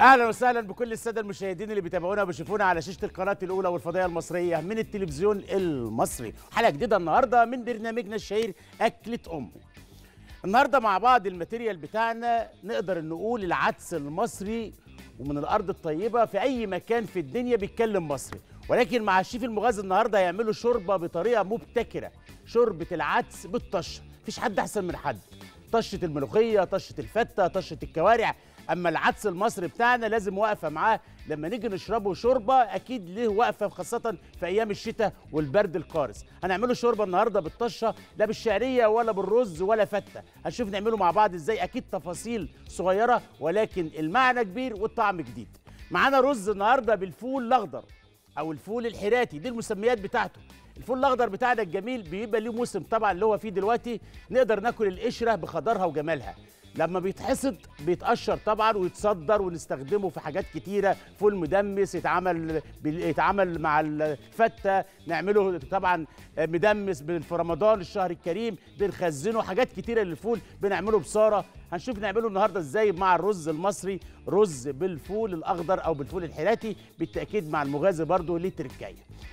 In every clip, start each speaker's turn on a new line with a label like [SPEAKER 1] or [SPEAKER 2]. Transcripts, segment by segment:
[SPEAKER 1] أهلا وسهلا بكل السادة المشاهدين اللي بيتابعونا وبيشوفونا على شاشة القناة الأولى والفضائية المصرية من التلفزيون المصري. حلقة جديدة النهارده من برنامجنا الشهير أكلة امي النهارده مع بعض الماتيريال بتاعنا نقدر نقول العدس المصري ومن الأرض الطيبة في أي مكان في الدنيا بيتكلم مصري. ولكن مع الشيف المغازي النهارده هيعملوا شوربة بطريقة مبتكرة. شوربة العدس بالطشة. مفيش حد أحسن من حد. طشة الملوخية طشة الفتة طشة الكوارع. أما العدس المصري بتاعنا لازم واقفة معاه. لما نيجي نشربه شوربة أكيد ليه وقفه خاصة في أيام الشتاء والبرد القارس. هنعمله شوربة النهارده بالطشة لا بالشعرية ولا بالرز ولا فتة. هنشوف نعمله مع بعض إزاي. أكيد تفاصيل صغيرة ولكن المعنى كبير والطعم جديد. معانا رز النهارده بالفول الأخضر أو الفول الحراتي. دي المسميات بتاعته. الفول الأخضر بتاعنا الجميل بيبقى ليه موسم طبعا اللي هو فيه دلوقتي. نقدر ناكل القشرة بخضرها وجمالها. لما بيتحصد بيتقشر طبعا ويتصدر ونستخدمه في حاجات كتيرة. فول مدمس يتعمل يتعمل مع الفتة. نعمله طبعا مدمس في رمضان الشهر الكريم. بنخزنه حاجات كتيرة للفول. بنعمله بصارة. هنشوف نعمله النهارده إزاي مع الرز المصري. رز بالفول الأخضر أو بالفول الحراتي بالتأكيد مع المغازي برضو ليه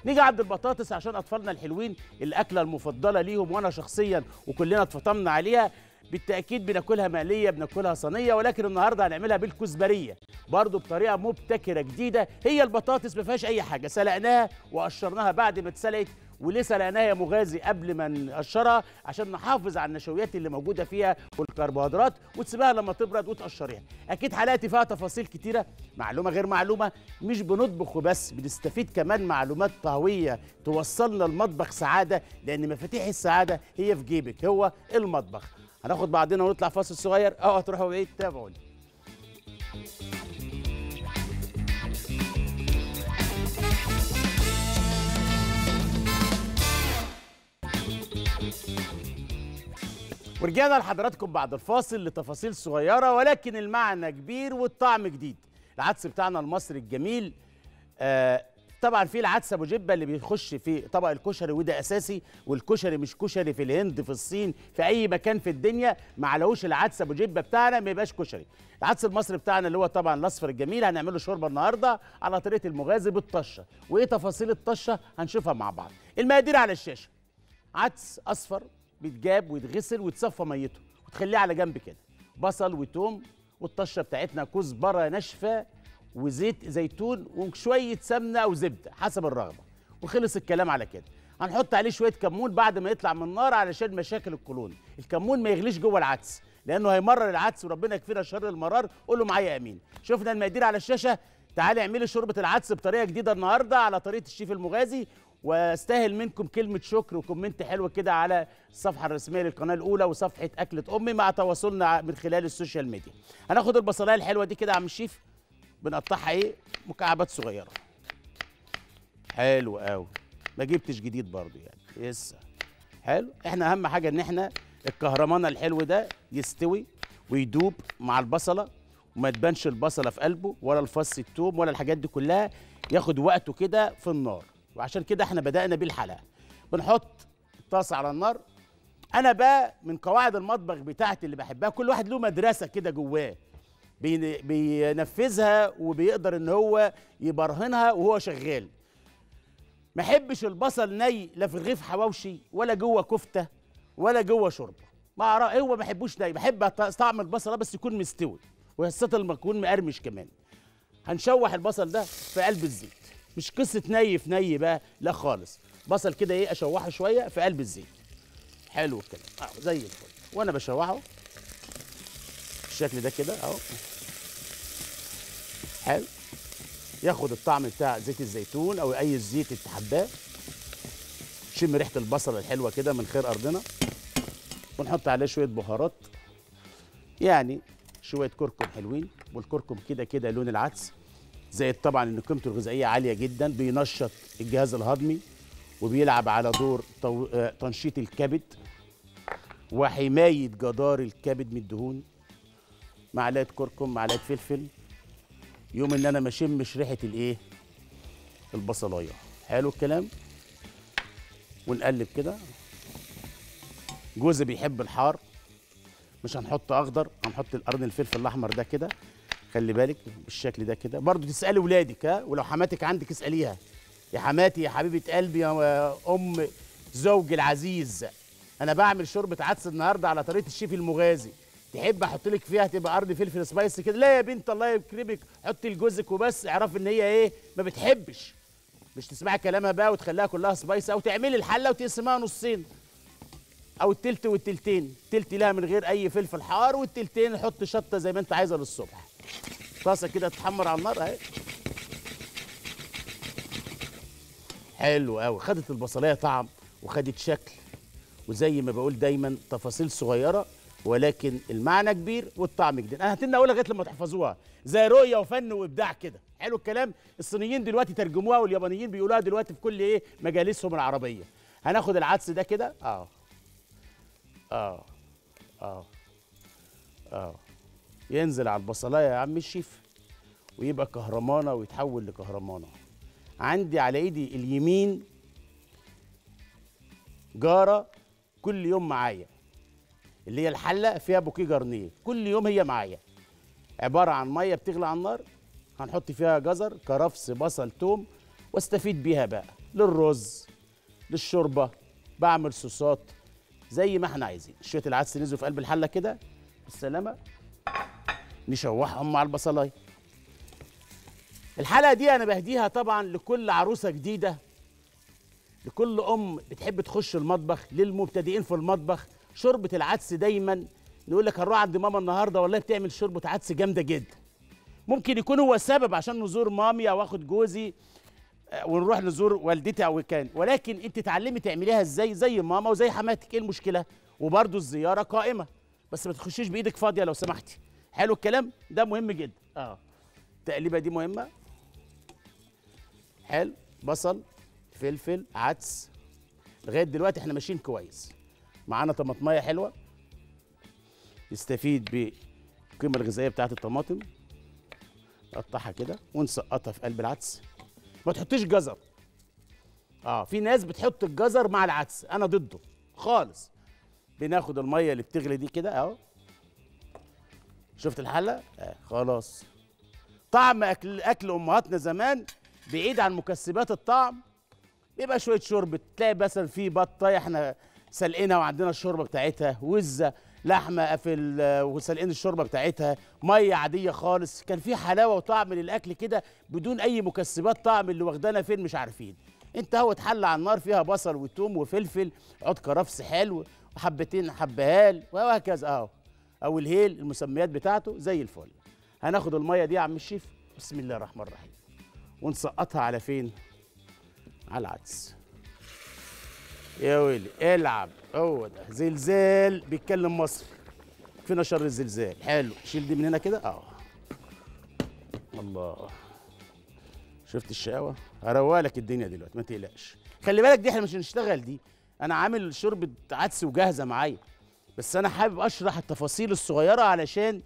[SPEAKER 1] نيجي عند البطاطس عشان أطفالنا الحلوين. الأكلة المفضلة ليهم وأنا شخصيا وكلنا اتفطمنا عليها. بالتأكيد بناكلها مقلية بناكلها صينية ولكن النهارده هنعملها بالكزبرية. برضو بطريقة مبتكرة جديدة. هي البطاطس ما فيهاش أي حاجة. سلقناها وقشرناها بعد ما اتسلقت وليه سلقناها يا مغازي قبل ما نقشرها؟ عشان نحافظ على النشويات اللي موجودة فيها والكربوهيدرات وتسيبها لما تبرد وتقشريها. أكيد حلقتي فيها تفاصيل كتيرة معلومة غير معلومة. مش بنطبخ وبس بنستفيد كمان معلومات طهوية توصلنا المطبخ سعادة لأن مفاتيح السعادة هي في جيبك. هو المطبخ. هناخد بعضنا ونطلع فاصل صغير. اوعوا تروحوا بعيد تابعوني. ورجعنا لحضراتكم بعد الفاصل لتفاصيل صغيرة ولكن المعنى كبير والطعم جديد. العدس بتاعنا المصري الجميل آه طبعا في العدس أبو جبة اللي بيخش في طبق الكشري وده أساسي. والكشري مش كشري في الهند في الصين في أي مكان في الدنيا. ما علوش العدس أبو جبة بتاعنا ما يبقاش كشري. العدس المصري بتاعنا اللي هو طبعا الأصفر الجميل هنعمله شوربة النهارده على طريقة المغازي بالطشة. وإيه تفاصيل الطشة؟ هنشوفها مع بعض. المقادير على الشاشة. عدس أصفر بيتجاب ويتغسل ويتصفى ميته وتخليه على جنب كده. بصل وتوم والطشة بتاعتنا كزبرة ناشفة. وزيت زيتون وشوية سمنة أو زبده حسب الرغبة. وخلص الكلام على كده. هنحط عليه شوية كمون بعد ما يطلع من النار علشان مشاكل القولون. الكمون ما يغليش جوه العدس لأنه هيمرر العدس وربنا يكفينا شر المرار قول له معايا أمين. شفنا المقادير على الشاشة. تعالي اعملي شوربة العدس بطريقة جديدة النهارده على طريقة الشيف المغازي. واستاهل منكم كلمة شكر و comment حلو كده على الصفحة الرسمية للقناة الأولى وصفحة أكلة أمي مع تواصلنا من خلال السوشيال ميديا. هناخد البصلاية الحلوة دي كده يا عم الشيف. بنقطعها إيه؟ مكعبات صغيرة. حلو قوي. ما جبتش جديد برضو يعني. لسه. حلو. إحنا اهم حاجة ان إحنا الكهرمانه الحلو ده يستوي ويدوب مع البصلة وما تبانش البصلة في قلبه ولا الفص التوم ولا الحاجات دي كلها ياخد وقته كده في النار. وعشان كده إحنا بدأنا بيه الحلقة بنحط الطاسه على النار. أنا بقى من قواعد المطبخ بتاعتي اللي بحبها. كل واحد له مدرسة كده جواه. بينفذها وبيقدر إن هو يبرهنها وهو شغال. ما احبش البصل ني لا في رغيف حواوشي ولا جوه كفتة ولا جوه شوربة. ما هو ما بحبوش ني بحب طعم البصل بس يكون مستوي وخاصه لما يكون مقرمش كمان. هنشوح البصل ده في قلب الزيت. مش قصة ني في ني بقى لا خالص. بصل كده إيه أشوحه شوية في قلب الزيت. حلو الكلام. آه زي الفل. وأنا بشوحه بالشكل ده كده اهو. حلو. ياخد الطعم بتاع زيت الزيتون أو اي زيت انت حباه. شم ريحة البصل الحلوة كده من خير أرضنا. ونحط عليه شوية بهارات. يعني شوية كركم حلوين. والكركم كده كده لون العدس. زائد طبعا إن قيمته الغذائية عالية جدا. بينشط الجهاز الهضمي. وبيلعب على دور تنشيط الكبد. وحماية جدار الكبد من الدهون. معلقه كركم معلقه فلفل. يوم إن أنا ما اشمش ريحة الإيه؟ البصلاية. حلو الكلام؟ ونقلب كده. جوزي بيحب الحار. مش هنحط أخضر هنحط القرن الفلفل الأحمر ده كده. خلي بالك بالشكل ده كده. برضو تسألي ولادك ها؟ ولو حماتك عندك اسأليها. يا حماتي يا حبيبة قلبي يا أم زوجي العزيز. أنا بعمل شوربة عدس النهارده على طريقة الشيف المغازي. تحب أحط لك فيها تبقى ارض فلفل سبايسي كده؟ لا يا بنت الله يكرمك. حطي لجوزك وبس. اعرف ان هي إيه ما بتحبش. مش تسمعي كلامها بقى وتخليها كلها سبايسي أو تعملي الحله وتقسمها نصين. أو التلت والتلتين. تلت لها من غير أي فلفل حار والتلتين نحط شطة زي ما أنت عايزة للصبح. طاسة كده تحمر على النار أهي. حلو قوي خدت البصلية طعم وخدت شكل. وزي ما بقول دايما تفاصيل صغيرة ولكن المعنى كبير والطعم كبير. أنا هتنى اقولها لغايه لما تحفظوها. زي رؤية وفن وإبداع كده. حلو الكلام؟ الصينيين دلوقتي ترجموها واليابانيين بيقولوها دلوقتي في كل إيه؟ مجالسهم العربية. هناخد العدس ده كده. آه. آه. آه. آه. ينزل على البصلاية يا عم الشيف ويبقى كهرمانة ويتحول لكهرمانة. عندي على إيدي اليمين جارة كل يوم معايا. اللي هي الحلة فيها بوكيه جرنيه كل يوم هي معايا. عبارة عن مية بتغلي على النار هنحط فيها جزر كرفس بصل توم واستفيد بيها بقى. للرز للشوربة بعمل صوصات زي ما إحنا عايزين. شوية العدس نزلوا في قلب الحلة كده. بالسلامة. نشوحهم مع البصلاية. الحلقة دي أنا بهديها طبعا لكل عروسة جديدة لكل أم بتحب تخش المطبخ للمبتدئين في المطبخ شوربة العدس دايما. نقول لك هنروح عند ماما النهارده والله بتعمل شوربة عدس جامدة جدا. ممكن يكون هو السبب عشان نزور مامي أو اخد جوزي آه، ونروح نزور والدتي أو كان. ولكن أنت تعلمي تعمليها إزاي زي ماما وزي حماتك. إيه المشكلة؟ وبرده الزيارة قائمة. بس ما تخشيش بإيدك فاضية لو سمحتي. حلو الكلام؟ ده مهم جدا. آه. التقليبه دي مهمة. حلو. بصل فلفل عدس. لغاية دلوقتي إحنا ماشيين كويس. معانا طماطماية حلوة. نستفيد بالقيمه الغذائية بتاعت الطماطم. نقطعها كده ونسقطها في قلب العدس. ما تحطيش جزر. آه في ناس بتحط الجزر مع العدس. أنا ضده خالص. بناخد المية اللي بتغلي دي كده أهو. شفت الحلة؟ آه خلاص. طعم أكل أكل أمهاتنا زمان بعيد عن مكسبات الطعم. بيبقى شوية شوربة تلاقي مثلا في بطة إحنا سلقنا وعندنا الشوربة بتاعتها وزة لحمة في ال- وسلقين الشوربة بتاعتها. مية عادية خالص. كان في حلاوة وطعم للأكل كده بدون أي مكسبات طعم اللي واخدانا فين مش عارفين. انت هو اتحل على النار فيها بصل وتوم وفلفل عود كرفس حلو وحبتين حبهال وهكذا اهو. أو الهيل المسميات بتاعته زي الفل. هناخد المية دي يا عم الشيف. بسم الله الرحمن الرحيم. ونسقطها على فين؟ على العدس. يا ويلي العب. هو ده. زلزال بيتكلم مصري. فينا شر الزلزال. حلو. شيل دي من هنا كده؟ آه. الله. شفت الشقاوة؟ هروق لك الدنيا دلوقتي ما تقلقش. خلي بالك دي إحنا مش هنشتغل دي. أنا عامل شوربة عدس وجاهزة معايا. بس أنا حابب أشرح التفاصيل الصغيرة علشان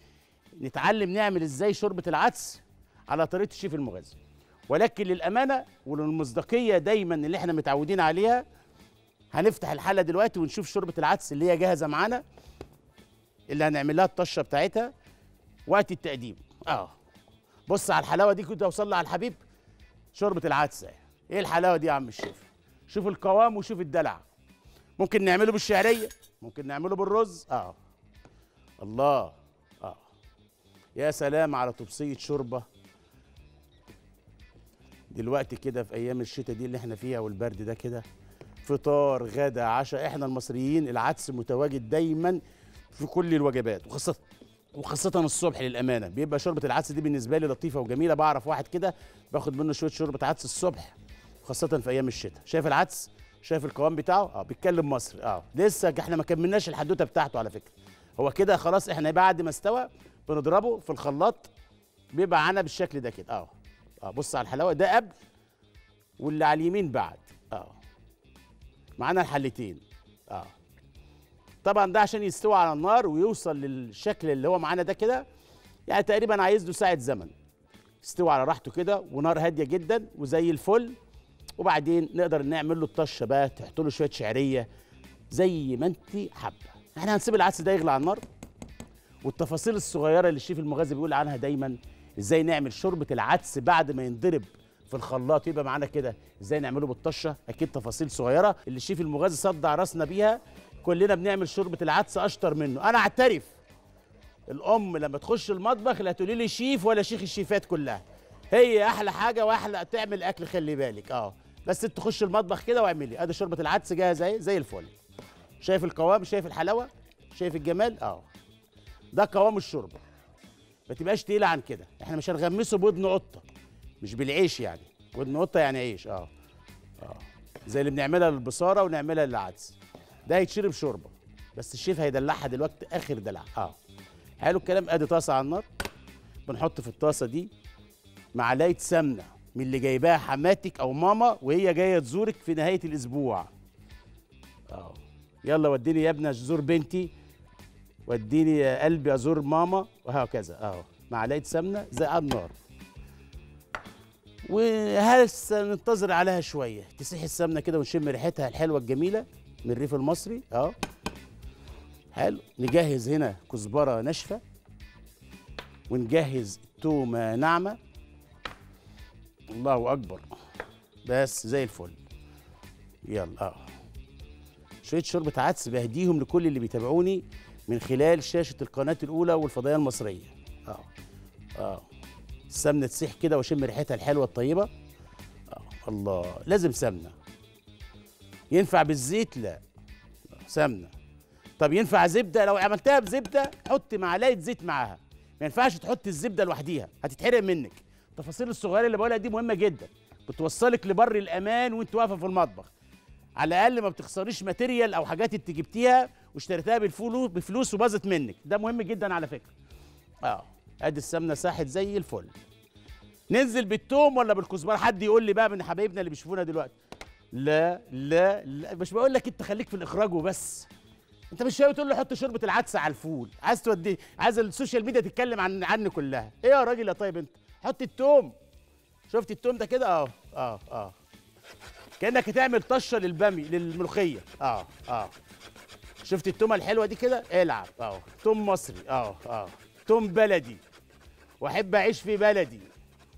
[SPEAKER 1] نتعلم نعمل إزاي شوربة العدس على طريقة الشيف المغازي ولكن للأمانة وللمصداقية دايما اللي إحنا متعودين عليها هنفتح الحله دلوقتي ونشوف شوربة العدس اللي هي جاهزة معانا اللي هنعمل لها الطشة بتاعتها وقت التقديم. آه. بص على الحلاوة دي كده وصلي على الحبيب شوربة العدس. إيه الحلاوة دي يا عم الشيف؟ شوف القوام وشوف الدلع. ممكن نعمله بالشعرية ممكن نعمله بالرز. آه. الله. آه. يا سلام على طبسيه شوربة. دلوقتي كده في أيام الشتاء دي اللي إحنا فيها والبرد ده كده فطار غدا عشاء إحنا المصريين العدس متواجد دايما في كل الوجبات وخاصه وخاصة الصبح للأمانة. بيبقى شوربة العدس دي بالنسبة لي لطيفة وجميلة. بعرف واحد كده باخد منه شوية شوربة عدس الصبح خاصة في أيام الشتاء. شايف العدس؟ شايف القوام بتاعه؟ آه بيتكلم مصري. آه لسه إحنا ما كملناش الحدوتة بتاعته على فكرة. هو كده خلاص إحنا بعد ما استوى بنضربه في الخلاط بيبقى عنا بالشكل ده كده. آه آه بص على الحلاوة. ده قبل واللي على اليمين بعد. معانا الحلتين. آه. طبعا ده عشان يستوي على النار ويوصل للشكل اللي هو معانا ده كده. يعني تقريبا عايز له ساعة زمن. يستوي على راحته كده ونار هادية جدا وزي الفل. وبعدين نقدر نعمل له الطشة بقى تحط له شوية شعرية زي ما انت حابة. إحنا هنسيب العدس ده يغلي على النار. والتفاصيل الصغيرة اللي الشيف المغازي بيقول عنها دايما إزاي نعمل شوربة العدس بعد ما ينضرب في الخلاط. يبقى معانا كده إزاي نعمله بالطشه؟ أكيد تفاصيل صغيره. اللي الشيف المغازي صدع راسنا بيها. كلنا بنعمل شوربه العدس اشطر منه. أنا اعترف. الام لما تخش المطبخ لا تقولي لي شيف ولا شيخ الشيفات كلها. هي أحلى حاجة واحلى تعمل اكل خلي بالك. آه. بس انت تخش المطبخ كده واعملي. ادي شوربه العدس جاهزة اهي زي الفل. شايف القوام؟ شايف الحلاوة؟ شايف الجمال؟ آه. ده قوام الشوربة. ما تبقاش تقيلة عن كده. إحنا مش هنغمسه بودن قطة. مش بالعيش يعني. ودن قطه يعني عيش آه آه. زي اللي بنعملها للبصارة ونعملها للعدس. ده هيتشرب شوربة بس الشيف هيدلعها دلوقتي آخر دلع آه. حلو الكلام آدي طاسة على النار. بنحط في الطاسة دي معلقة سمنة من اللي جايباها حماتك أو ماما وهي جاية تزورك في نهاية الأسبوع. آه. يلا وديني يا ابني أزور بنتي وديني يا قلبي أزور ماما وهكذا اهو معلقة سمنة زي على النار. وهسه ننتظر عليها شوية؟ تسيح السمنة كده ونشم ريحتها الحلوة الجميلة من الريف المصري أهو. حلو. نجهز هنا كزبرة ناشفة. ونجهز تومة ناعمة. الله أكبر. بس زي الفل. يلا آه شوية شوربة عدس بهديهم لكل اللي بيتابعوني من خلال شاشة القناة الأولى والفضائية المصرية. آه آه السمنه تسيح كده واشم ريحتها الحلوة الطيبة. الله لازم سمنة. ينفع بالزيت؟ لا. سمنة. طب ينفع زبدة؟ لو عملتها بزبدة حط معلقه زيت معاها. ما ينفعش تحط الزبدة لوحديها هتتحرق منك. التفاصيل الصغيرة اللي بقولها دي مهمة جدا. بتوصلك لبر الأمان وأنت واقفة في المطبخ. على الأقل ما بتخسريش ماتيريال أو حاجات انت جبتيها واشتريتها بالفلوس بفلوس وباظت منك. ده مهم جدا على فكرة. آه. ادي السمنة ساحت زي الفل. ننزل بالثوم ولا بالكزبرة؟ حد يقول لي بقى من حبايبنا اللي بيشوفونا دلوقتي. لا لا لا. مش بقول لك انت خليك في الإخراج وبس. انت مش شايف تقول له حط شوربة العدس على الفول. عايز تودي عايز السوشيال ميديا تتكلم عن عني كلها. إيه يا راجل يا طيب انت؟ حط التوم. شفت التوم ده كده؟ آه آه آه. كأنك هتعمل طشة للبامي للملوخية. آه آه. شفت التومة الحلوة دي كده؟ العب. آه. توم مصري. آه آه. توم بلدي. وأحب أعيش في بلدي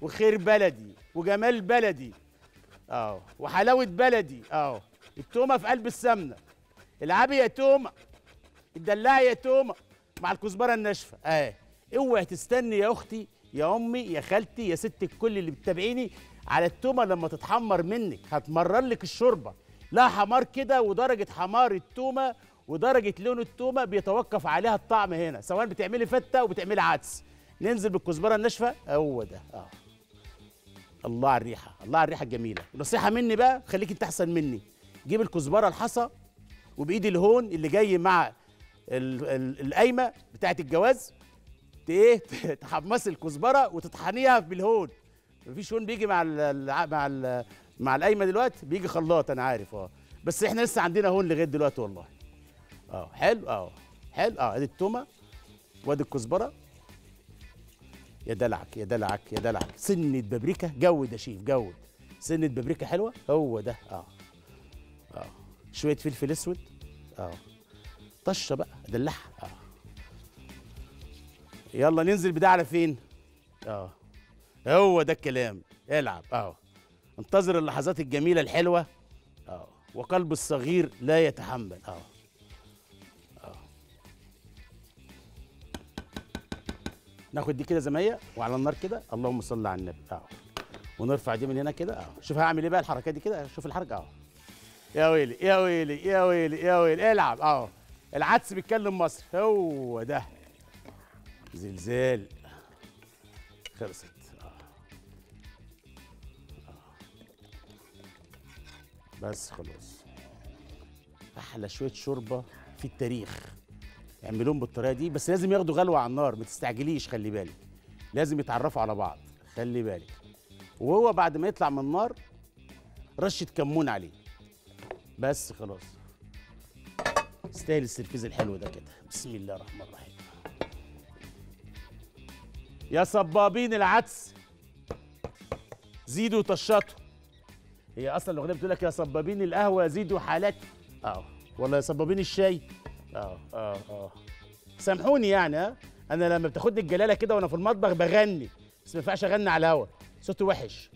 [SPEAKER 1] وخير بلدي وجمال بلدي. آه وحلاوة بلدي. آه التومة في قلب السمنة. العبي يا تومة الدلاعي يا تومة مع الكزبرة الناشفة. آه اوعي تستني يا أختي يا أمي يا خالتي يا ست الكل اللي بتتابعيني على التومة لما تتحمر منك. هتمرر لك الشوربة. لا حمار كده ودرجة حمار التومة ودرجة لون التومة بيتوقف عليها الطعم هنا. سواء بتعملي فتة وبتعملي عدس. ننزل بالكزبرة الناشفة. هو ده. آه. الله على الريحة. الله على الريحة الجميلة. نصيحة مني بقى خليك انت أحسن مني. جيب الكزبرة الحصى وبإيد الهون اللي جاي مع ال- ال- القايمة بتاعت الجواز. إيه تحمصي الكزبرة وتطحنيها بالهون. مفيش هون بيجي مع ال ال- مع ال مع القايمة دلوقتي بيجي خلاط أنا عارف. آه. بس إحنا لسه عندنا هون لغاية دلوقتي والله. آه. حلو. آه. حلو. آه. إدي التومة. وإدي الكزبرة. يا دلعك يا دلعك يا دلعك. سنة بابريكا جود يا شيف جود. سنة بابريكا حلوة؟ هو ده. آه. آه. شوية فلفل أسود؟ آه. طشة بقى دلعها. آه. يلا ننزل بده على فين آه. هو ده الكلام. العب. آه. انتظر اللحظات الجميلة الحلوة. آه. وقلب الصغير لا يتحمل. آه. ناخد دي كده زي ما هي وعلى النار كده. اللهم صل على النبي. آه. ونرفع دي من هنا كده. آه. شوف هعمل إيه بقى الحركة دي كده. شوف الحركة آه يا ويلي يا ويلي يا ويلي يا ويلي. العب. آه. العدس بيتكلم مصر هو ده. زلزال. خلصت. آه. آه. بس خلاص. أحلى شوية شوربة في التاريخ. اعملوهم بالطريقة دي بس لازم ياخدوا غلوة على النار ما تستعجليش خلي بالك. لازم يتعرفوا على بعض خلي بالك. وهو بعد ما يطلع من النار رشة كمون عليه. بس خلاص. يستاهل السرفيز الحلو ده كده. بسم الله الرحمن الرحيم. يا صبابين العدس. زيدوا طشاتوا هي أصلا الأغنية بتقول لك يا صبابين القهوة زيدوا حالات آه. والله يا صبابين الشاي. آه آه آه. سامحوني يعني ها؟ أنا لما بتاخدني الجلالة كده وأنا في المطبخ بغني. بس ما ينفعش أغني على الهوا. صوتي وحش.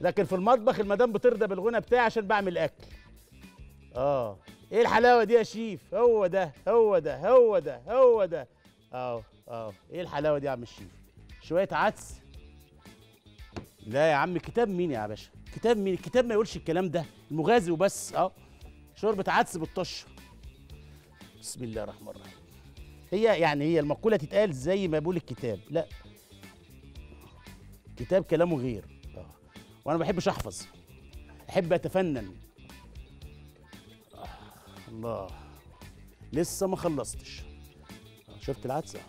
[SPEAKER 1] لكن في المطبخ المدام بترضى بالغنى بتاعي عشان بعمل أكل. آه. إيه الحلاوة دي يا شيف؟ هو ده هو ده هو ده هو ده. آه آه. إيه الحلاوة دي يا عم الشيف؟ شوية عدس. لا يا عم كتاب مين يا باشا؟ كتاب مين؟ الكتاب ما يقولش الكلام ده. المغازي وبس. آه. شوربة عدس بالطشة. بسم الله الرحمن الرحيم. هي يعني هي المقولة تتقال زي ما بيقول الكتاب. لا. كتاب كلامه غير. آه. وأنا ما بحبش أحفظ. أحب أتفنن. آه. الله. لسه ما خلصتش. آه. شفت العدس؟ آه.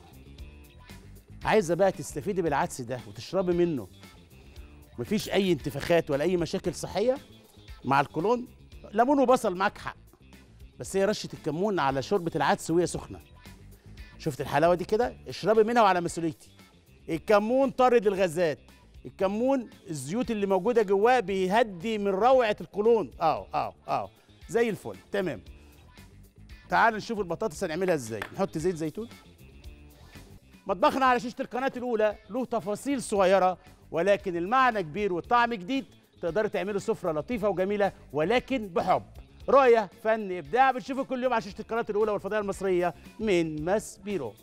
[SPEAKER 1] عايزة بقى تستفيدي بالعدس ده وتشربي منه. مفيش أي انتفاخات ولا أي مشاكل صحية مع الكولون. ليمون وبصل معاك حق. بس هي رشة الكمون على شوربة العدس وهي سخنة. شفت الحلاوة دي كده؟ اشربي منها وعلى مسؤوليتي. الكمون طارد الغازات الكمون الزيوت اللي موجودة جواه بيهدي من روعة القولون. آه آه آه. زي الفل. تمام. تعال نشوف البطاطس هنعملها إزاي. نحط زيت زيتون. مطبخنا على شاشة القناة الأولى له تفاصيل صغيرة ولكن المعنى كبير والطعم جديد تقدروا تعملوا سفرة لطيفة وجميلة ولكن بحب. رؤية فن إبداع بنشوفه كل يوم على شاشة القناة الأولى والفضائية المصرية من ماس بيرو.